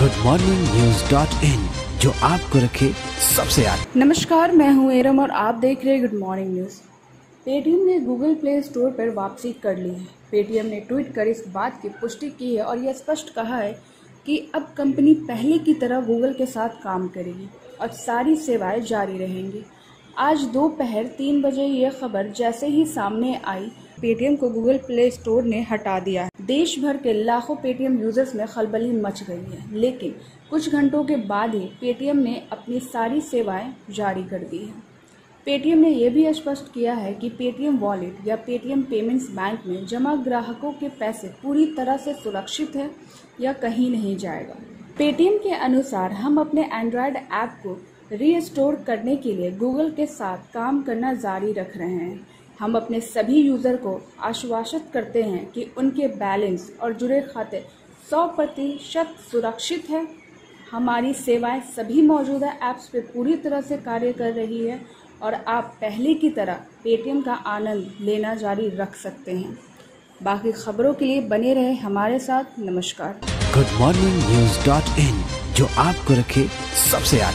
Good Morning News dot in जो आपको रखे सबसे आगे। नमस्कार, मैं हूँ एरम और आप देख रहे हैं गुड मॉर्निंग न्यूज़ पेटीएम ने गूगल प्ले स्टोर पर वापसी कर ली है। पेटीएम ने ट्वीट कर इस बात की पुष्टि की है और यह स्पष्ट कहा है कि अब कंपनी पहले की तरह गूगल के साथ काम करेगी और सारी सेवाएँ जारी रहेंगी। आज दोपहर तीन बजे यह खबर जैसे ही सामने आई पेटीएम को गूगल प्ले स्टोर ने हटा दिया है। देश भर के लाखों पेटीएम यूज़र्स में खलबली मच गई है, लेकिन कुछ घंटों के बाद ही पेटीएम ने अपनी सारी सेवाएँ जारी कर दी है। पेटीएम ने यह भी स्पष्ट किया है कि पेटीएम वॉलेट या पेटीएम पेमेंट्स बैंक में जमा ग्राहकों के पैसे पूरी तरह से सुरक्षित है या कहीं नहीं जाएगा। पेटीएम के अनुसार हम अपने एंड्रॉयड ऐप को रीस्टोर करने के लिए गूगल के साथ काम करना जारी रख रहे हैं। हम अपने सभी यूज़र को आश्वासित करते हैं कि उनके बैलेंस और जुड़े खाते 100 प्रतिशत सुरक्षित है। हमारी सेवाएँ सभी मौजूदा ऐप्स पे पूरी तरह से कार्य कर रही है और आप पहले की तरह पेटीएम का आनंद लेना जारी रख सकते हैं। बाकी खबरों के लिए बने रहे हमारे साथ। नमस्कार। Good Morning News dot in जो आपको रखे सबसे आगे।